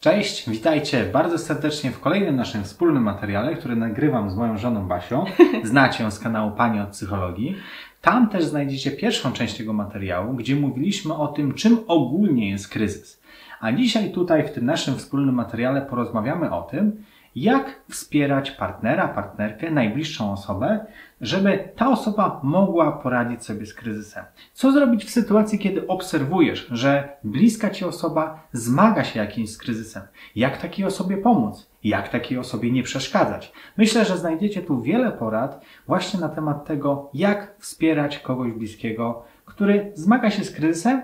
Cześć, witajcie bardzo serdecznie w kolejnym naszym wspólnym materiale, który nagrywam z moją żoną Basią. Znacie ją z kanału Pani od Psychologii. Tam też znajdziecie pierwszą część tego materiału, gdzie mówiliśmy o tym, czym ogólnie jest kryzys. A dzisiaj tutaj w tym naszym wspólnym materiale porozmawiamy o tym, jak wspierać partnera, partnerkę, najbliższą osobę, żeby ta osoba mogła poradzić sobie z kryzysem. Co zrobić w sytuacji, kiedy obserwujesz, że bliska ci osoba zmaga się jakimś z kryzysem? Jak takiej osobie pomóc? Jak takiej osobie nie przeszkadzać? Myślę, że znajdziecie tu wiele porad właśnie na temat tego, jak wspierać kogoś bliskiego, który zmaga się z kryzysem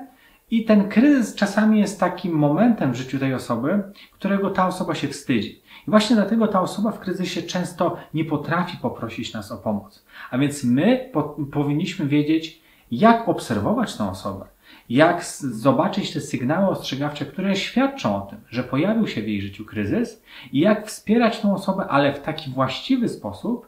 i ten kryzys czasami jest takim momentem w życiu tej osoby, którego ta osoba się wstydzi. I właśnie dlatego ta osoba w kryzysie często nie potrafi poprosić nas o pomoc. A więc my po, powinniśmy wiedzieć, jak obserwować tę osobę, jak zobaczyć te sygnały ostrzegawcze, które świadczą o tym, że pojawił się w jej życiu kryzys i jak wspierać tę osobę, ale w taki właściwy sposób.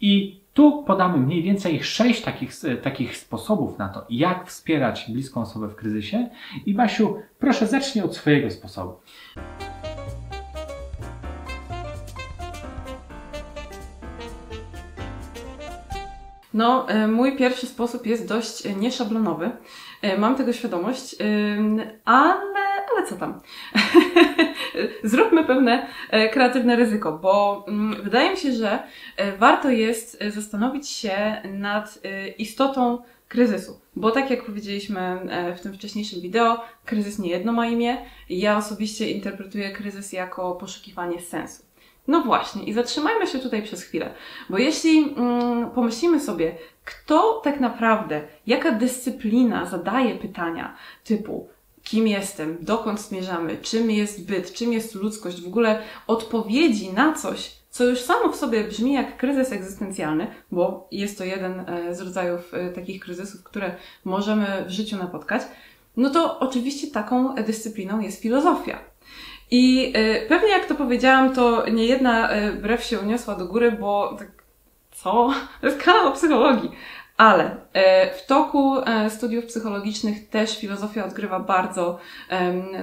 I tu podamy mniej więcej sześć takich, takich sposobów na to, jak wspierać bliską osobę w kryzysie. I Basiu, proszę zacznij od swojego sposobu. No, e, mój pierwszy sposób jest dość nieszablonowy. E, mam tego świadomość, ale, ale co tam? Zróbmy pewne e, kreatywne ryzyko, bo mm, wydaje mi się, że warto jest zastanowić się nad istotą kryzysu. Bo tak jak powiedzieliśmy w tym wcześniejszym wideo, kryzys nie jedno ma imię. Ja osobiście interpretuję kryzys jako poszukiwanie sensu. No właśnie, i zatrzymajmy się tutaj przez chwilę, bo jeśli mm, pomyślimy sobie, kto tak naprawdę, jaka dyscyplina zadaje pytania typu kim jestem, dokąd zmierzamy, czym jest byt, czym jest ludzkość, w ogóle odpowiedzi na coś, co już samo w sobie brzmi jak kryzys egzystencjalny, bo jest to jeden e, z rodzajów e, takich kryzysów, które możemy w życiu napotkać, no to oczywiście taką dyscypliną jest filozofia. I y, pewnie jak to powiedziałam, to nie jedna brew się uniosła do góry, bo tak, co? To jest kanał psychologii. Ale y, w toku studiów psychologicznych też filozofia odgrywa bardzo,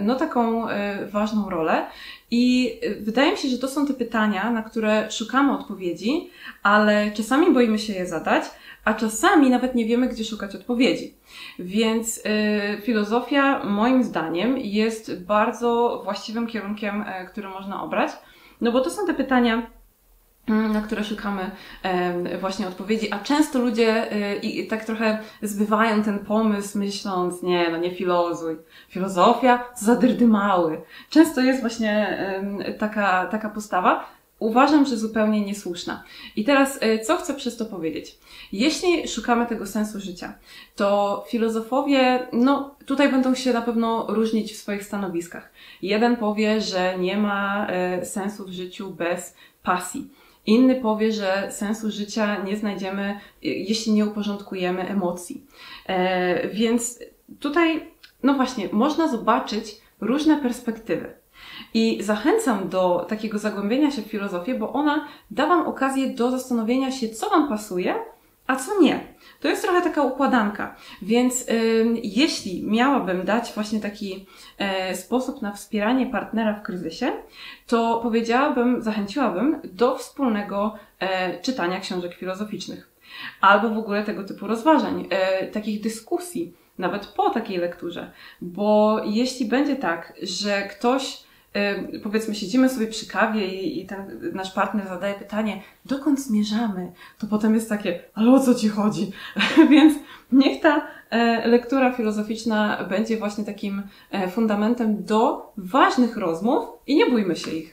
no taką ważną rolę. I wydaje mi się, że to są te pytania, na które szukamy odpowiedzi, ale czasami boimy się je zadać, a czasami nawet nie wiemy, gdzie szukać odpowiedzi. Więc y, filozofia, moim zdaniem, jest bardzo właściwym kierunkiem, który można obrać, no bo to są te pytania, na które szukamy właśnie odpowiedzi, a często ludzie e, i tak trochę zbywają ten pomysł, myśląc, nie, no nie filozuj. Filozofia, co za dyrdy mały. Często jest właśnie taka, taka postawa, uważam, że zupełnie niesłuszna. I teraz, e, co chcę przez to powiedzieć? Jeśli szukamy tego sensu życia, to filozofowie, no tutaj będą się na pewno różnić w swoich stanowiskach. Jeden powie, że nie ma e, sensu w życiu bez pasji. Inny powie, że sensu życia nie znajdziemy, e, jeśli nie uporządkujemy emocji. Więc tutaj, no właśnie, można zobaczyć różne perspektywy. I zachęcam do takiego zagłębienia się w filozofię, bo ona da Wam okazję do zastanowienia się, co Wam pasuje, a co nie. To jest trochę taka układanka. Więc y, jeśli miałabym dać właśnie taki y, sposób na wspieranie partnera w kryzysie, to powiedziałabym, zachęciłabym do wspólnego y, czytania książek filozoficznych. Albo w ogóle tego typu rozważań, y, takich dyskusji, nawet po takiej lekturze. Bo jeśli będzie tak, że ktoś powiedzmy, siedzimy sobie przy kawie i, i, ten nasz partner zadaje pytanie, dokąd zmierzamy, to potem jest takie, ale o co ci chodzi? Więc niech ta e, lektura filozoficzna będzie właśnie takim e, fundamentem do ważnych rozmów i nie bójmy się ich.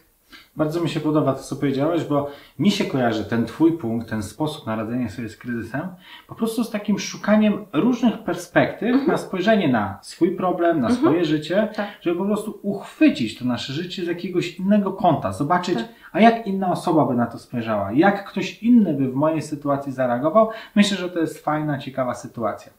Bardzo mi się podoba to, co powiedziałeś, bo mi się kojarzy ten Twój punkt, ten sposób na radzenie sobie z kryzysem, po prostu z takim szukaniem różnych perspektyw mhm. na spojrzenie na swój problem, na mhm. swoje życie, tak. żeby po prostu uchwycić to nasze życie z jakiegoś innego kąta, zobaczyć, tak. a jak inna osoba by na to spojrzała, jak ktoś inny by w mojej sytuacji zareagował. Myślę, że to jest fajna, ciekawa sytuacja.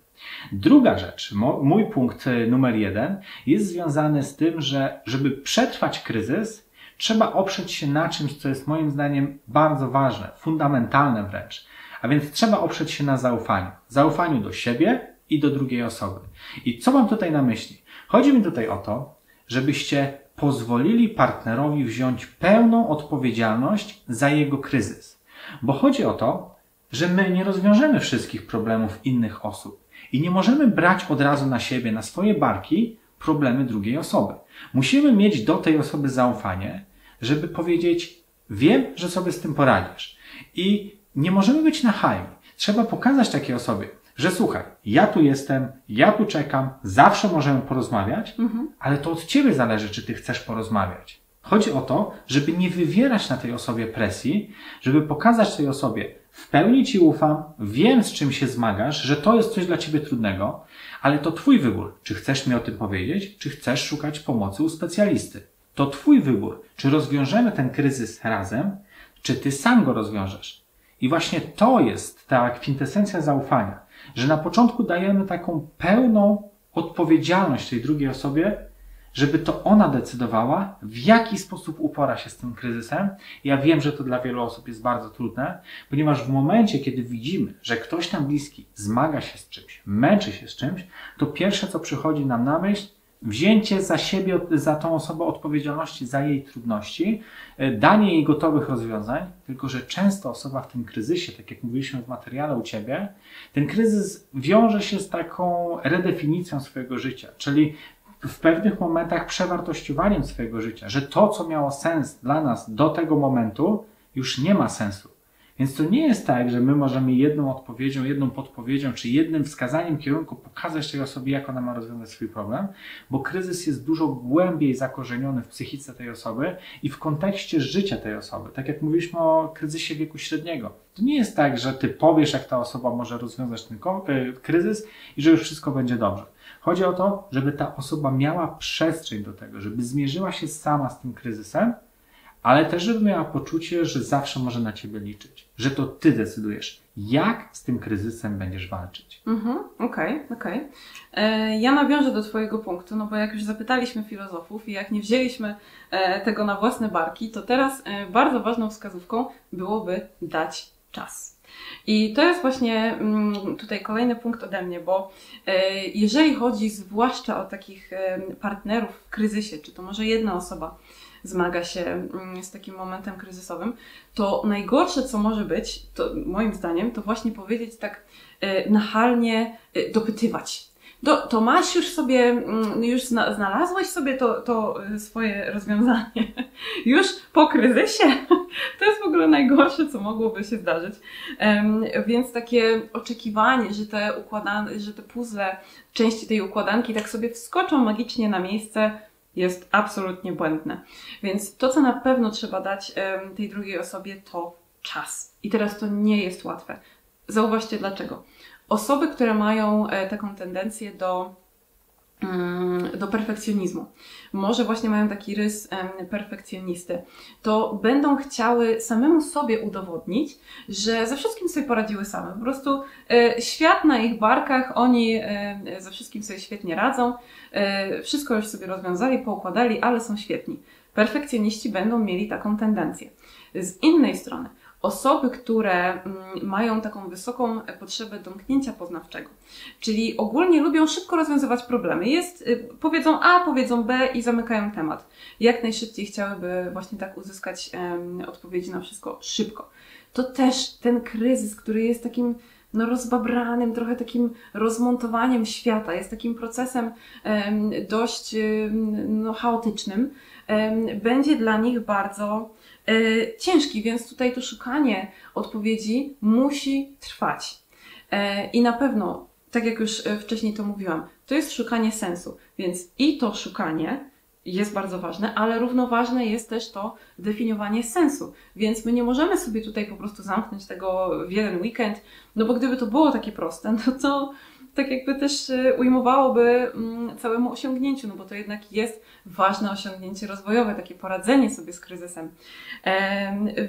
Druga rzecz, mój punkt numer jeden, jest związany z tym, że żeby przetrwać kryzys, trzeba oprzeć się na czymś, co jest moim zdaniem bardzo ważne, fundamentalne wręcz. A więc trzeba oprzeć się na zaufaniu. Zaufaniu do siebie i do drugiej osoby. I co mam tutaj na myśli? Chodzi mi tutaj o to, żebyście pozwolili partnerowi wziąć pełną odpowiedzialność za jego kryzys. Bo chodzi o to, że my nie rozwiążemy wszystkich problemów innych osób i nie możemy brać od razu na siebie, na swoje barki problemy drugiej osoby. Musimy mieć do tej osoby zaufanie, żeby powiedzieć: Wiem, że sobie z tym poradzisz. I nie możemy być nachalni. Trzeba pokazać takiej osobie, że słuchaj, ja tu jestem, ja tu czekam, zawsze możemy porozmawiać, mhm. ale to od ciebie zależy, czy ty chcesz porozmawiać. Chodzi o to, żeby nie wywierać na tej osobie presji, żeby pokazać tej osobie, w pełni ci ufam, wiem z czym się zmagasz, że to jest coś dla ciebie trudnego, ale to twój wybór, czy chcesz mi o tym powiedzieć, czy chcesz szukać pomocy u specjalisty. To twój wybór, czy rozwiążemy ten kryzys razem, czy ty sam go rozwiążesz. I właśnie to jest ta kwintesencja zaufania, że na początku dajemy taką pełną odpowiedzialność tej drugiej osobie, żeby to ona decydowała, w jaki sposób upora się z tym kryzysem. Ja wiem, że to dla wielu osób jest bardzo trudne, ponieważ w momencie, kiedy widzimy, że ktoś nam bliski zmaga się z czymś, męczy się z czymś, to pierwsze, co przychodzi nam na myśl, wzięcie za siebie, za tą osobę odpowiedzialności za jej trudności, e, danie jej gotowych rozwiązań, tylko że często osoba w tym kryzysie, tak jak mówiliśmy w materiale u Ciebie, ten kryzys wiąże się z taką redefinicją swojego życia, czyli w pewnych momentach przewartościowaniem swojego życia, że to, co miało sens dla nas do tego momentu, już nie ma sensu. Więc to nie jest tak, że my możemy jedną odpowiedzią, jedną podpowiedzią, czy jednym wskazaniem kierunku pokazać tej osobie, jak ona ma rozwiązać swój problem, bo kryzys jest dużo głębiej zakorzeniony w psychice tej osoby i w kontekście życia tej osoby. Tak jak mówiliśmy o kryzysie wieku średniego. To nie jest tak, że ty powiesz, jak ta osoba może rozwiązać ten e, kryzys i że już wszystko będzie dobrze. Chodzi o to, żeby ta osoba miała przestrzeń do tego, żeby zmierzyła się sama z tym kryzysem, ale też, żeby miała poczucie, że zawsze może na ciebie liczyć, że to ty decydujesz, jak z tym kryzysem będziesz walczyć. Mhm, okej, okay, okej. Okay. E, ja nawiążę do Twojego punktu, no bo jak już zapytaliśmy filozofów i jak nie wzięliśmy e, tego na własne barki, to teraz e, bardzo ważną wskazówką byłoby dać czas. I to jest właśnie mm, tutaj kolejny punkt ode mnie, bo jeżeli chodzi zwłaszcza o takich partnerów w kryzysie, czy to może jedna osoba zmaga się mm, z takim momentem kryzysowym, to najgorsze, co może być, to moim zdaniem, to właśnie powiedzieć tak e, nachalnie, dopytywać do, to masz już sobie, mm, już znalazłeś sobie to, to y, swoje rozwiązanie. Już po kryzysie. To jest w ogóle najgorsze, co mogłoby się zdarzyć. Więc takie oczekiwanie, że te układane, że te puzzle, części tej układanki tak sobie wskoczą magicznie na miejsce, jest absolutnie błędne. Więc to, co na pewno trzeba dać tej drugiej osobie, to czas. I teraz to nie jest łatwe. Zauważcie dlaczego osoby, które mają e, taką tendencję do, do perfekcjonizmu, może właśnie mają taki rys perfekcjonisty, to będą chciały samemu sobie udowodnić, że ze wszystkim sobie poradziły same. Po prostu e, świat na ich barkach, oni e, ze wszystkim sobie świetnie radzą, wszystko już sobie rozwiązali, poukładali, ale są świetni. Perfekcjoniści będą mieli taką tendencję. Z innej strony, osoby, które mm, mają taką wysoką potrzebę domknięcia poznawczego, czyli ogólnie lubią szybko rozwiązywać problemy. Jest, y, powiedzą A, powiedzą B i zamykają temat. Jak najszybciej chciałyby właśnie tak uzyskać odpowiedzi na wszystko szybko. To też ten kryzys, który jest takim no, rozbabranym, trochę takim rozmontowaniem świata, jest takim procesem dość no, chaotycznym, będzie dla nich bardzo E, ciężki, więc tutaj to szukanie odpowiedzi musi trwać. E, I na pewno, tak jak już e, wcześniej to mówiłam, to jest szukanie sensu, więc i to szukanie jest bardzo ważne, ale równoważne jest też to definiowanie sensu. Więc my nie możemy sobie tutaj po prostu zamknąć tego w jeden weekend, no bo gdyby to było takie proste, no to tak jakby też y, ujmowałoby mm, całemu osiągnięciu, no bo to jednak jest ważne osiągnięcie rozwojowe, takie poradzenie sobie z kryzysem.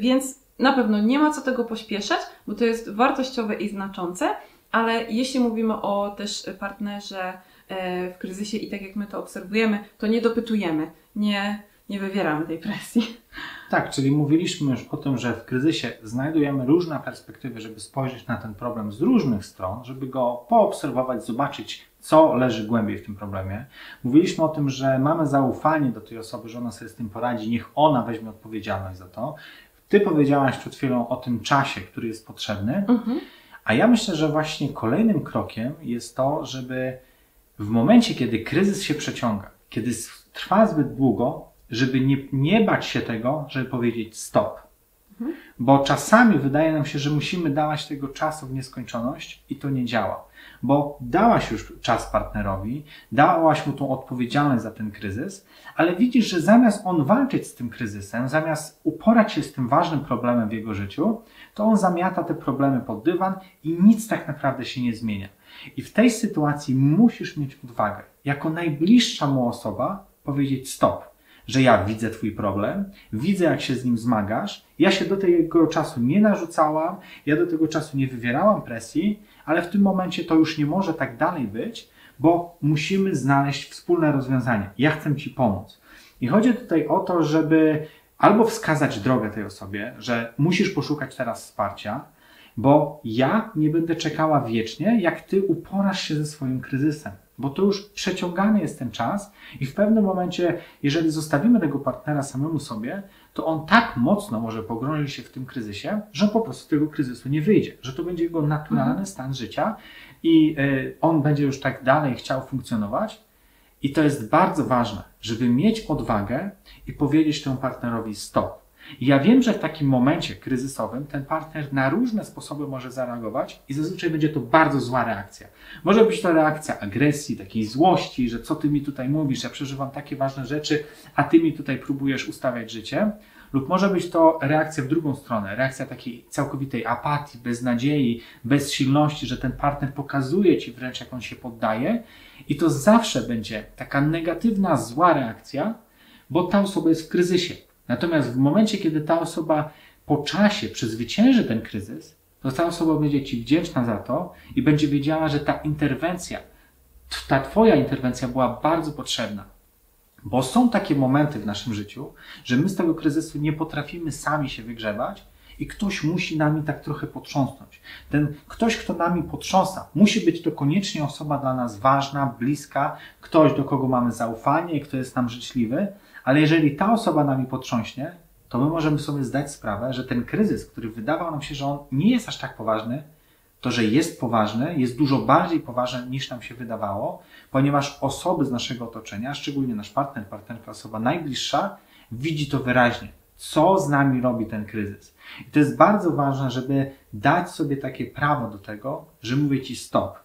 Więc na pewno nie ma co tego pośpieszać, bo to jest wartościowe i znaczące, ale jeśli mówimy o też partnerze e, w kryzysie i tak jak my to obserwujemy, to nie dopytujemy, nie nie wywieramy tej presji. Tak, czyli mówiliśmy już o tym, że w kryzysie znajdujemy różne perspektywy, żeby spojrzeć na ten problem z różnych stron, żeby go poobserwować, zobaczyć, co leży głębiej w tym problemie. Mówiliśmy o tym, że mamy zaufanie do tej osoby, że ona sobie z tym poradzi, niech ona weźmie odpowiedzialność za to. Ty powiedziałaś przed chwilą o tym czasie, który jest potrzebny, Mhm. a ja myślę, że właśnie kolejnym krokiem jest to, żeby w momencie, kiedy kryzys się przeciąga, kiedy trwa zbyt długo, żeby nie, nie bać się tego, żeby powiedzieć stop. Bo czasami wydaje nam się, że musimy dawać tego czasu w nieskończoność i to nie działa. Bo dałaś już czas partnerowi, dałaś mu tą odpowiedzialność za ten kryzys, ale widzisz, że zamiast on walczyć z tym kryzysem, zamiast uporać się z tym ważnym problemem w jego życiu, to on zamiata te problemy pod dywan i nic tak naprawdę się nie zmienia. I w tej sytuacji musisz mieć odwagę, jako najbliższa mu osoba, powiedzieć stop że ja widzę Twój problem, widzę, jak się z nim zmagasz. Ja się do tego czasu nie narzucałam, ja do tego czasu nie wywierałam presji, ale w tym momencie to już nie może tak dalej być, bo musimy znaleźć wspólne rozwiązanie. Ja chcę Ci pomóc. I chodzi tutaj o to, żeby albo wskazać drogę tej osobie, że musisz poszukać teraz wsparcia, bo ja nie będę czekała wiecznie, jak ty uporasz się ze swoim kryzysem. Bo to już przeciągany jest ten czas i w pewnym momencie, jeżeli zostawimy tego partnera samemu sobie, to on tak mocno może pogrążyć się w tym kryzysie, że on po prostu z tego kryzysu nie wyjdzie. Że to będzie jego naturalny stan życia i y, on będzie już tak dalej chciał funkcjonować. I to jest bardzo ważne, żeby mieć odwagę i powiedzieć temu partnerowi stop. I ja wiem, że w takim momencie kryzysowym ten partner na różne sposoby może zareagować i zazwyczaj będzie to bardzo zła reakcja. Może być to reakcja agresji, takiej złości, że co ty mi tutaj mówisz, ja przeżywam takie ważne rzeczy, a ty mi tutaj próbujesz ustawiać życie. Lub może być to reakcja w drugą stronę, reakcja takiej całkowitej apatii, beznadziei, bezsilności, że ten partner pokazuje ci wręcz, jak on się poddaje, i to zawsze będzie taka negatywna, zła reakcja, bo ta osoba jest w kryzysie. Natomiast w momencie, kiedy ta osoba po czasie przezwycięży ten kryzys, to ta osoba będzie Ci wdzięczna za to i będzie wiedziała, że ta interwencja, ta Twoja interwencja była bardzo potrzebna. Bo są takie momenty w naszym życiu, że my z tego kryzysu nie potrafimy sami się wygrzebać i ktoś musi nami tak trochę potrząsnąć. Ten ktoś, kto nami potrząsa, musi być to koniecznie osoba dla nas ważna, bliska, ktoś, do kogo mamy zaufanie, kto jest nam życzliwy, ale jeżeli ta osoba nami potrząśnie, to my możemy sobie zdać sprawę, że ten kryzys, który wydawał nam się, że on nie jest aż tak poważny, to, że jest poważny, jest dużo bardziej poważny niż nam się wydawało, ponieważ osoby z naszego otoczenia, szczególnie nasz partner, partnerka, osoba najbliższa, widzi to wyraźnie, co z nami robi ten kryzys. I to jest bardzo ważne, żeby dać sobie takie prawo do tego, że mówię Ci stop.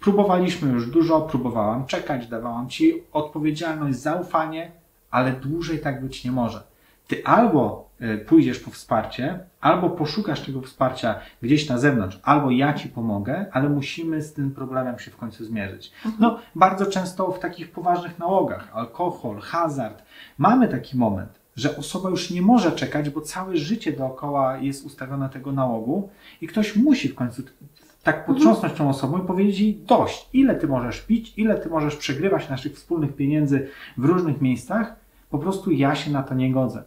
Próbowaliśmy już dużo, próbowałam czekać, dawałam Ci odpowiedzialność, zaufanie, ale dłużej tak być nie może. Ty albo y, pójdziesz po wsparcie, albo poszukasz tego wsparcia gdzieś na zewnątrz, albo ja ci pomogę, ale musimy z tym problemem się w końcu zmierzyć. No, bardzo często w takich poważnych nałogach, alkohol, hazard, mamy taki moment, że osoba już nie może czekać, bo całe życie dookoła jest ustawione tego nałogu i ktoś musi w końcu tak potrząsnąć tą osobą i powiedzieć jej dość, ile ty możesz pić, ile ty możesz przegrywać naszych wspólnych pieniędzy w różnych miejscach, po prostu ja się na to nie godzę.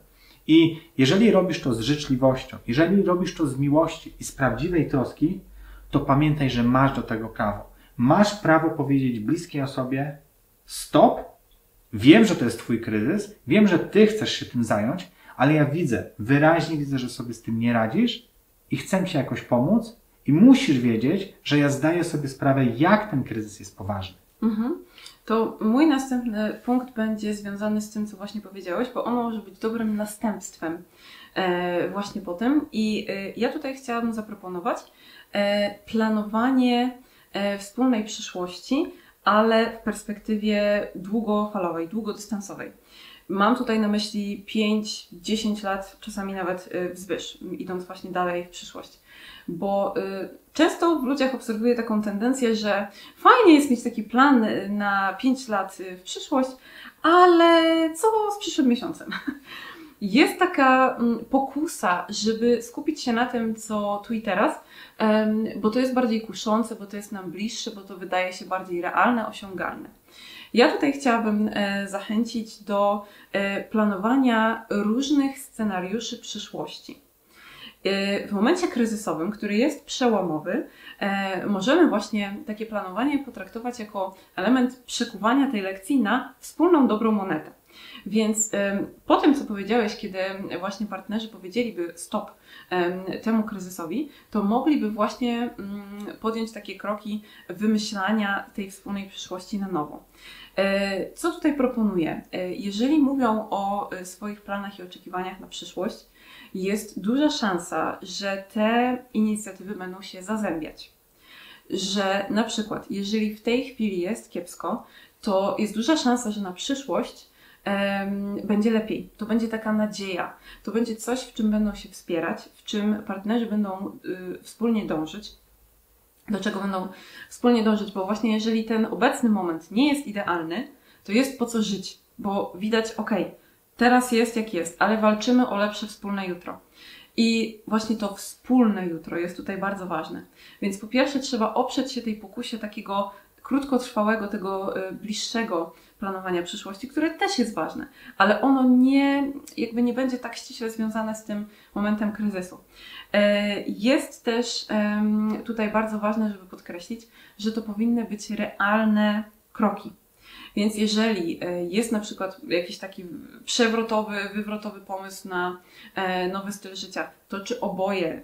I jeżeli robisz to z życzliwością, jeżeli robisz to z miłości i z prawdziwej troski, to pamiętaj, że masz do tego prawo. Masz prawo powiedzieć bliskiej osobie stop, wiem, że to jest twój kryzys, wiem, że ty chcesz się tym zająć, ale ja widzę, wyraźnie widzę, że sobie z tym nie radzisz i chcę ci jakoś pomóc i musisz wiedzieć, że ja zdaję sobie sprawę, jak ten kryzys jest poważny. Mhm. To mój następny punkt będzie związany z tym, co właśnie powiedziałeś, bo on może być dobrym następstwem e, właśnie po tym. I e, ja tutaj chciałabym zaproponować e, planowanie wspólnej przyszłości, ale w perspektywie długofalowej, długodystansowej. Mam tutaj na myśli 5-10 lat, czasami nawet wzwyż, idąc właśnie dalej w przyszłość. Bo e, często w ludziach obserwuję taką tendencję, że fajnie jest mieć taki plan y, na 5 lat y, w przyszłość, ale co z przyszłym miesiącem? Jest taka mm, pokusa, żeby skupić się na tym, co tu i teraz, bo to jest bardziej kuszące, bo to jest nam bliższe, bo to wydaje się bardziej realne, osiągalne. Ja tutaj chciałabym e, zachęcić do e, planowania różnych scenariuszy przyszłości. E, w momencie kryzysowym, który jest przełomowy, możemy właśnie takie planowanie potraktować jako element przekuwania tej lekcji na wspólną dobrą monetę. Więc po tym, co powiedziałeś, kiedy właśnie partnerzy powiedzieliby stop temu kryzysowi, to mogliby właśnie mm, podjąć takie kroki wymyślania tej wspólnej przyszłości na nowo. Co tutaj proponuję? Jeżeli mówią o swoich planach i oczekiwaniach na przyszłość, jest duża szansa, że te inicjatywy będą się zazębiać. Że na przykład, jeżeli w tej chwili jest kiepsko, to jest duża szansa, że na przyszłość będzie lepiej. To będzie taka nadzieja. To będzie coś, w czym będą się wspierać, w czym partnerzy będą y, wspólnie dążyć. Do czego będą wspólnie dążyć, bo właśnie jeżeli ten obecny moment nie jest idealny, to jest po co żyć, bo widać, ok, teraz jest jak jest, ale walczymy o lepsze wspólne jutro. I właśnie to wspólne jutro jest tutaj bardzo ważne. Więc po pierwsze trzeba oprzeć się tej pokusie takiego krótkotrwałego, tego y, bliższego planowania przyszłości, które też jest ważne, ale ono nie, jakby nie będzie tak ściśle związane z tym momentem kryzysu. E, jest też tutaj bardzo ważne, żeby podkreślić, że to powinny być realne kroki. Więc jeżeli e, jest na przykład jakiś taki przewrotowy, wywrotowy pomysł na e, nowy styl życia, to czy oboje,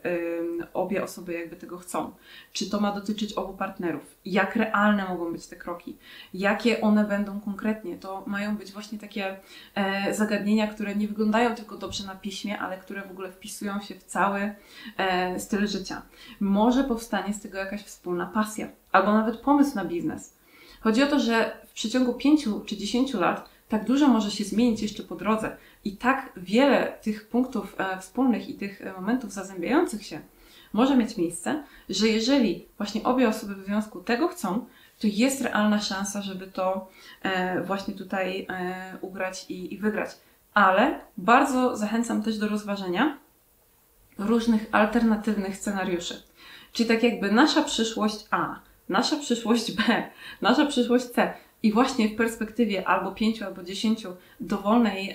obie osoby jakby tego chcą? Czy to ma dotyczyć obu partnerów? Jak realne mogą być te kroki? Jakie one będą konkretnie? To mają być właśnie takie e, zagadnienia, które nie wyglądają tylko dobrze na piśmie, ale które w ogóle wpisują się w cały styl życia. Może powstanie z tego jakaś wspólna pasja, albo nawet pomysł na biznes. Chodzi o to, że w przeciągu 5 czy 10 lat tak dużo może się zmienić jeszcze po drodze i tak wiele tych punktów e, wspólnych i tych e, momentów zazębiających się może mieć miejsce, że jeżeli właśnie obie osoby w związku tego chcą, to jest realna szansa, żeby to e, właśnie tutaj ugrać i wygrać. Ale bardzo zachęcam też do rozważenia różnych alternatywnych scenariuszy. Czyli tak jakby nasza przyszłość A, nasza przyszłość B, nasza przyszłość C. I właśnie w perspektywie albo pięciu, albo dziesięciu dowolnej,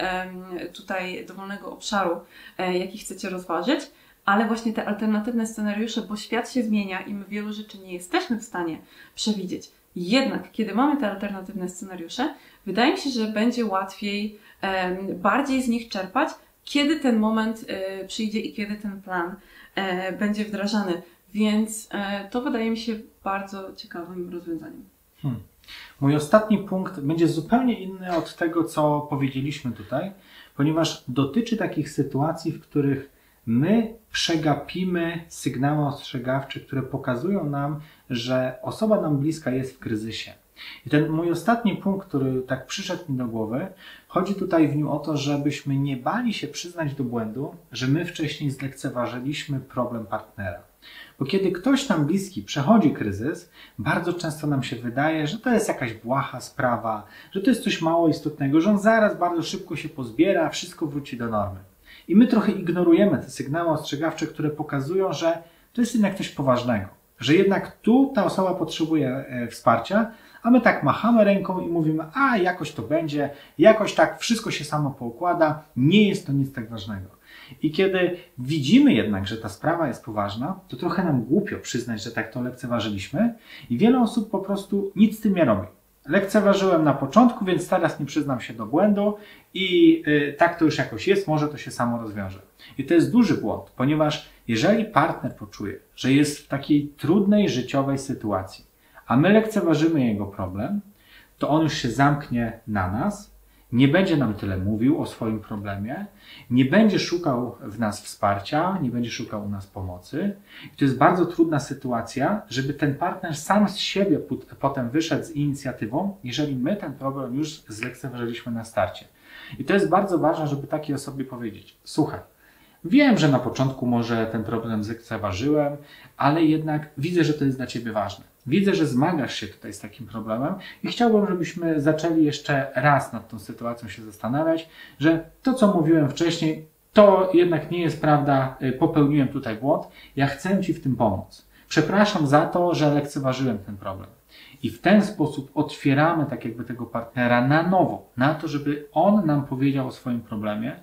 tutaj dowolnego obszaru, e, jaki chcecie rozważyć, ale właśnie te alternatywne scenariusze, bo świat się zmienia i my wielu rzeczy nie jesteśmy w stanie przewidzieć. Jednak, kiedy mamy te alternatywne scenariusze, wydaje mi się, że będzie łatwiej bardziej z nich czerpać, kiedy ten moment e, przyjdzie i kiedy ten plan e, będzie wdrażany. Więc to wydaje mi się bardzo ciekawym rozwiązaniem. Hmm. Mój ostatni punkt będzie zupełnie inny od tego, co powiedzieliśmy tutaj, ponieważ dotyczy takich sytuacji, w których my przegapimy sygnały ostrzegawcze, które pokazują nam, że osoba nam bliska jest w kryzysie. I ten mój ostatni punkt, który tak przyszedł mi do głowy, chodzi tutaj w nim o to, żebyśmy nie bali się przyznać do błędu, że my wcześniej zlekceważyliśmy problem partnera. Bo kiedy ktoś nam bliski przechodzi kryzys, bardzo często nam się wydaje, że to jest jakaś błaha sprawa, że to jest coś mało istotnego, że on zaraz bardzo szybko się pozbiera, wszystko wróci do normy. I my trochę ignorujemy te sygnały ostrzegawcze, które pokazują, że to jest jednak coś poważnego, że jednak tu ta osoba potrzebuje e, wsparcia, a my tak machamy ręką i mówimy, a jakoś to będzie, jakoś tak wszystko się samo poukłada, nie jest to nic tak ważnego. I kiedy widzimy jednak, że ta sprawa jest poważna, to trochę nam głupio przyznać, że tak to lekceważyliśmy i wiele osób po prostu nic z tym nie robi. Lekceważyłem na początku, więc teraz nie przyznam się do błędu i yy, tak to już jakoś jest, może to się samo rozwiąże. I to jest duży błąd, ponieważ jeżeli partner poczuje, że jest w takiej trudnej życiowej sytuacji, a my lekceważymy jego problem, to on już się zamknie na nas nie będzie nam tyle mówił o swoim problemie, nie będzie szukał w nas wsparcia, nie będzie szukał u nas pomocy. I to jest bardzo trudna sytuacja, żeby ten partner sam z siebie potem wyszedł z inicjatywą, jeżeli my ten problem już zlekceważyliśmy na starcie. I to jest bardzo ważne, żeby takiej osobie powiedzieć: Słuchaj, wiem, że na początku może ten problem zlekceważyłem, ale jednak widzę, że to jest dla ciebie ważne. Widzę, że zmagasz się tutaj z takim problemem i chciałbym, żebyśmy zaczęli jeszcze raz nad tą sytuacją się zastanawiać, że to, co mówiłem wcześniej, to jednak nie jest prawda, y, popełniłem tutaj błąd, ja chcę Ci w tym pomóc. Przepraszam za to, że lekceważyłem ten problem. I w ten sposób otwieramy tak jakby tego partnera na nowo, na to, żeby on nam powiedział o swoim problemie.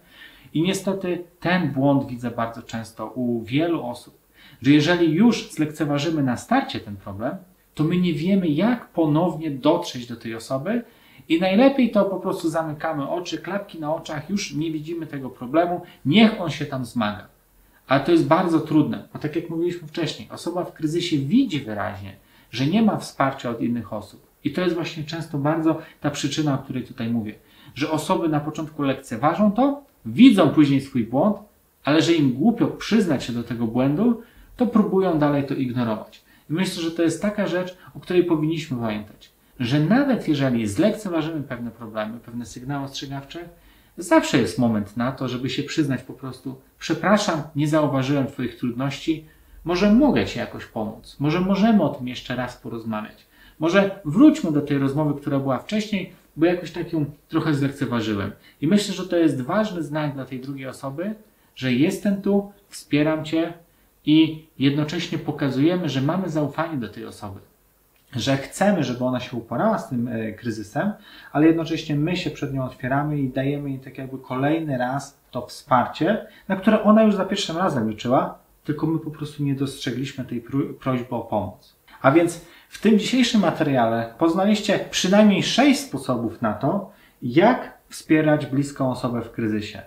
I niestety ten błąd widzę bardzo często u wielu osób, że jeżeli już zlekceważymy na starcie ten problem, to my nie wiemy, jak ponownie dotrzeć do tej osoby i najlepiej to po prostu zamykamy oczy, klapki na oczach, już nie widzimy tego problemu, niech on się tam zmaga. Ale to jest bardzo trudne, bo tak jak mówiliśmy wcześniej, osoba w kryzysie widzi wyraźnie, że nie ma wsparcia od innych osób. I to jest właśnie często bardzo ta przyczyna, o której tutaj mówię. Że osoby na początku lekceważą to, widzą później swój błąd, ale że im głupio przyznać się do tego błędu, to próbują dalej to ignorować. I myślę, że to jest taka rzecz, o której powinniśmy pamiętać, że nawet jeżeli zlekceważymy pewne problemy, pewne sygnały ostrzegawcze, zawsze jest moment na to, żeby się przyznać po prostu, przepraszam, nie zauważyłem Twoich trudności, może mogę Ci jakoś pomóc, może możemy o tym jeszcze raz porozmawiać. Może wróćmy do tej rozmowy, która była wcześniej, bo jakoś tak ją trochę zlekceważyłem. I myślę, że to jest ważny znak dla tej drugiej osoby, że jestem tu, wspieram Cię i jednocześnie pokazujemy, że mamy zaufanie do tej osoby. Że chcemy, żeby ona się uporała z tym e, kryzysem, ale jednocześnie my się przed nią otwieramy i dajemy jej tak jakby kolejny raz to wsparcie, na które ona już za pierwszym razem liczyła, tylko my po prostu nie dostrzegliśmy tej prośby o pomoc. A więc w tym dzisiejszym materiale poznaliście przynajmniej sześć sposobów na to, jak wspierać bliską osobę w kryzysie.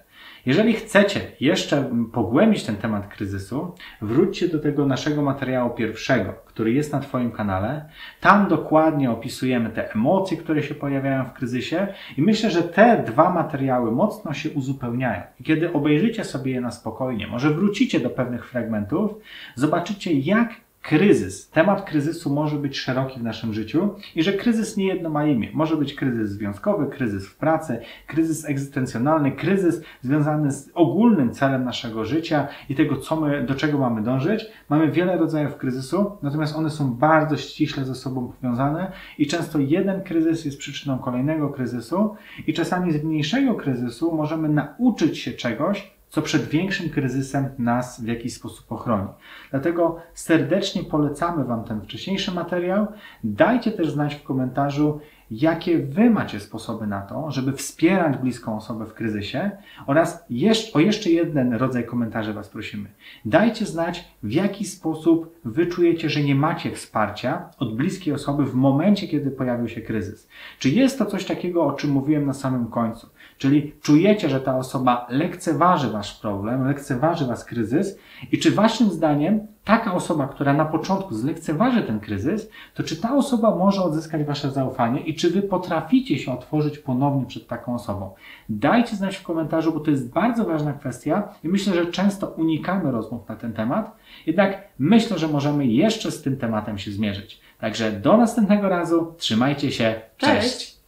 Jeżeli chcecie jeszcze pogłębić ten temat kryzysu, wróćcie do tego naszego materiału pierwszego, który jest na Twoim kanale. Tam dokładnie opisujemy te emocje, które się pojawiają w kryzysie i myślę, że te dwa materiały mocno się uzupełniają. I kiedy obejrzycie sobie je na spokojnie, może wrócicie do pewnych fragmentów, zobaczycie jak kryzys, temat kryzysu może być szeroki w naszym życiu i że kryzys nie jedno ma imię. Może być kryzys związkowy, kryzys w pracy, kryzys egzystencjonalny, kryzys związany z ogólnym celem naszego życia i tego, co my, do czego mamy dążyć. Mamy wiele rodzajów kryzysu, natomiast one są bardzo ściśle ze sobą powiązane i często jeden kryzys jest przyczyną kolejnego kryzysu i czasami z mniejszego kryzysu możemy nauczyć się czegoś, co przed większym kryzysem nas w jakiś sposób ochroni. Dlatego serdecznie polecamy Wam ten wcześniejszy materiał. Dajcie też znać w komentarzu, jakie Wy macie sposoby na to, żeby wspierać bliską osobę w kryzysie oraz jeszcze, o jeszcze jeden rodzaj komentarzy Was prosimy. Dajcie znać, w jaki sposób Wy czujecie, że nie macie wsparcia od bliskiej osoby w momencie, kiedy pojawił się kryzys. Czy jest to coś takiego, o czym mówiłem na samym końcu? Czyli czujecie, że ta osoba lekceważy wasz problem, lekceważy was kryzys i czy waszym zdaniem taka osoba, która na początku zlekceważy ten kryzys, to czy ta osoba może odzyskać wasze zaufanie i czy wy potraficie się otworzyć ponownie przed taką osobą? Dajcie znać w komentarzu, bo to jest bardzo ważna kwestia i myślę, że często unikamy rozmów na ten temat. Jednak myślę, że możemy jeszcze z tym tematem się zmierzyć. Także do następnego razu. Trzymajcie się. Cześć. Cześć.